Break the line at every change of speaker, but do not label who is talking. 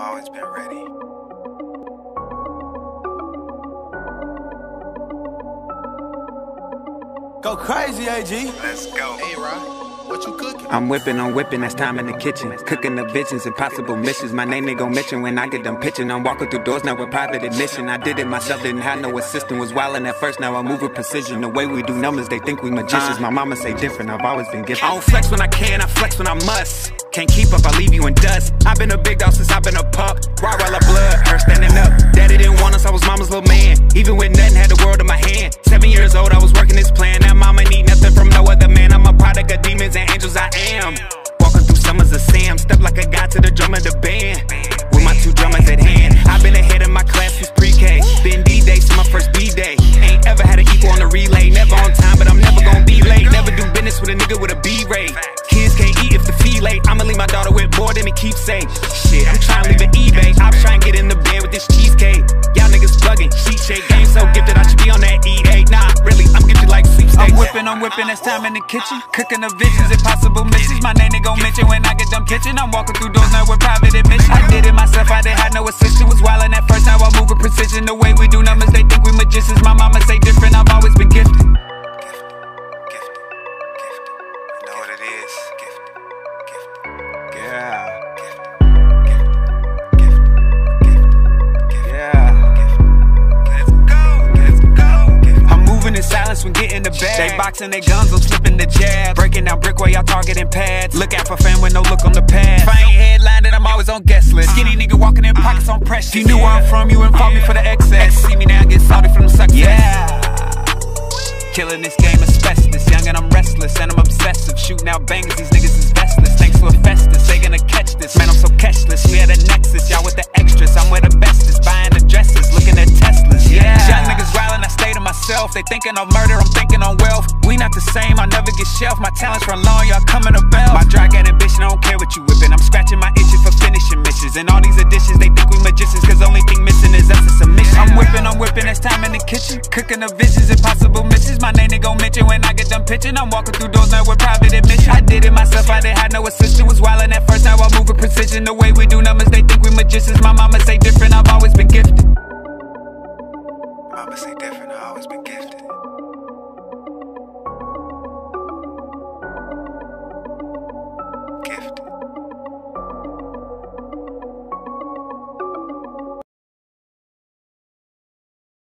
always been ready.
Go crazy, AG.
Let's go.
Hey, Rod. What you cooking?
I'm whipping, I'm whipping, that's time in the kitchen. Cooking the visions, impossible missions. My name they gon' mention when I get them pitching. I'm walking through doors now with private admission. I did it myself, didn't have no assistant. Was wildin' at first, now I move with precision. The way we do numbers, they think we magicians. My mama say different, I've always been gifted. I don't flex when I can, I flex when I must. Can't keep up, I leave you in dust. I've been a big dog since I've been a pup. Raw while of blood, keep saying. Shit, I'm trying to leave an eBay. I'm trying to get in the bed with this cheesecake. Y'all niggas bugging. Sheet shake game so gifted, I should be on that E8. Nah, really, I'm gifted like sweepstakes. I'm whipping, I'm whipping, it's time in the kitchen. Cooking the visions, impossible missions. My name they gon' mention when I get done pitching. I'm walking through doors now with private admission. I did it myself, I didn't have no assistant. Was wildin' at first, now I move with precision. The way we do numbers, they think we magicians. My mama say different, I've always been gifted.
Gifted, gifted, gifted. You know what it is? Gifted, gifted,
They boxing their guns, I'm slipping the jab. Breaking down brick while y'all targeting pads. Look out for fam with no look on the pad. If I ain't headlined, then I'm always on guest list. Skinny nigga walking in pockets on pressure. You knew where I'm from, you fought me for the excess. See me now, get salty from the success. Yeah. Killing this game asbestos. Young and I'm restless, and I'm obsessive. Shooting out bangers, these niggas is vestless. Thanks to a Festus, they gonna catch this. Man, I'm so catchless. We at a nexus, y'all with the myself. They thinking of murder, I'm thinking on wealth. We not the same, I never get shelved. My talents run long, y'all coming to bell. My dry got ambition, I don't care what you whipping. I'm scratching my itches for finishing missions. And all these additions, they think we magicians, cause only thing missing is us, it's a mission. I'm whipping, I'm whipping, it's time in the kitchen. Cooking the visions, impossible missions. My name they gon' mention when I get done pitching. I'm walking through doors now with private admission. I did it myself, I didn't have no assistant. Was wildin' at first, now I move with precision. The way we do numbers, they think we magicians. My mama say different, I've
always been gifted.